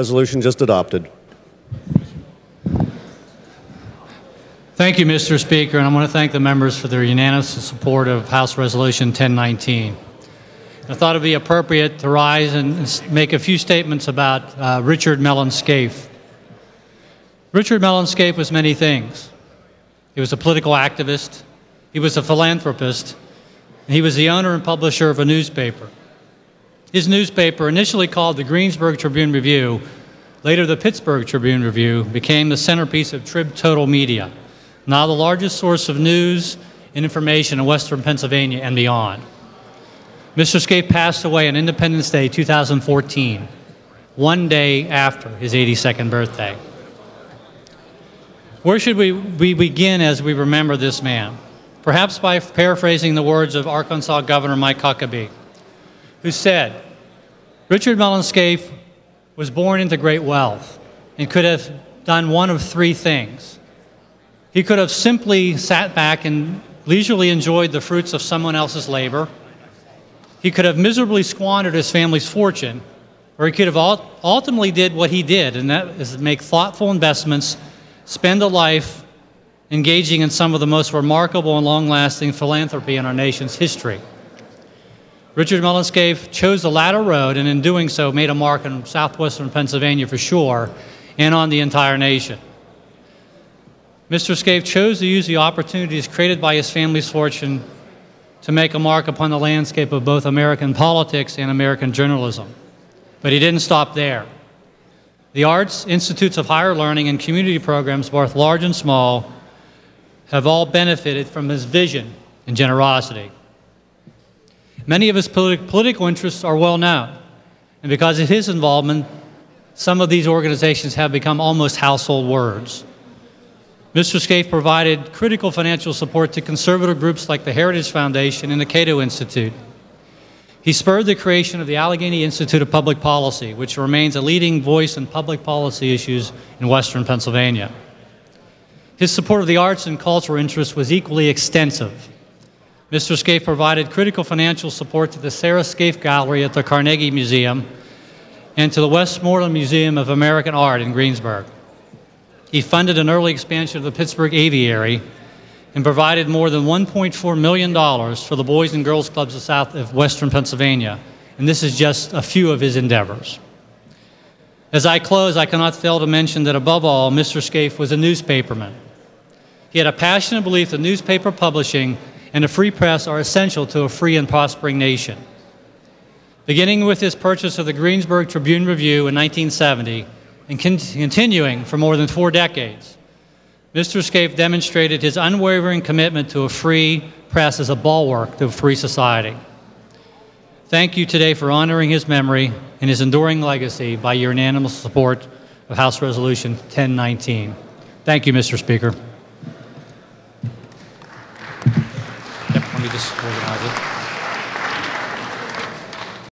Resolution just adopted. Thank you, Mr. Speaker, and I want to thank the members for their unanimous support of House Resolution 1019. I thought it would be appropriate to rise and make a few statements about uh, Richard Mellon Scaife. Richard Mellon Scaife was many things. He was a political activist, he was a philanthropist, and he was the owner and publisher of a newspaper. His newspaper, initially called the Greensburg Tribune Review, later the Pittsburgh Tribune Review, became the centerpiece of Trib Total Media, now the largest source of news and information in western Pennsylvania and beyond. Mr. Scaife passed away on Independence Day 2014, one day after his 82nd birthday. Where should we, we begin as we remember this man? Perhaps by paraphrasing the words of Arkansas Governor Mike Huckabee, who said, Richard Mellon Scaife was born into great wealth and could have done one of three things. He could have simply sat back and leisurely enjoyed the fruits of someone else's labor. He could have miserably squandered his family's fortune, or he could have ultimately did what he did, and that is make thoughtful investments spend a life engaging in some of the most remarkable and long-lasting philanthropy in our nation's history. Richard Mellon Scaife chose the latter road and in doing so made a mark in southwestern Pennsylvania for sure and on the entire nation. Mr. Scaife chose to use the opportunities created by his family's fortune to make a mark upon the landscape of both American politics and American journalism. But he didn't stop there. The arts, institutes of higher learning, and community programs, both large and small, have all benefited from his vision and generosity. Many of his politi political interests are well known, and because of his involvement, some of these organizations have become almost household words. Mr. Scaife provided critical financial support to conservative groups like the Heritage Foundation and the Cato Institute. He spurred the creation of the Allegheny Institute of Public Policy, which remains a leading voice in public policy issues in western Pennsylvania. His support of the arts and cultural interests was equally extensive. Mr. Scaife provided critical financial support to the Sarah Scaife Gallery at the Carnegie Museum and to the Westmoreland Museum of American Art in Greensburg. He funded an early expansion of the Pittsburgh Aviary and provided more than $1.4 million for the Boys and Girls Clubs of South of Western Pennsylvania. And this is just a few of his endeavors. As I close, I cannot fail to mention that above all, Mr. Scaife was a newspaperman. He had a passionate belief that newspaper publishing and a free press are essential to a free and prospering nation. Beginning with his purchase of the Greensburg Tribune Review in 1970 and continuing for more than four decades, Mr. Scaife demonstrated his unwavering commitment to a free press as a bulwark to a free society. Thank you today for honoring his memory and his enduring legacy by your unanimous support of House Resolution 1019. Thank you, Mr. Speaker. Committee Organizer.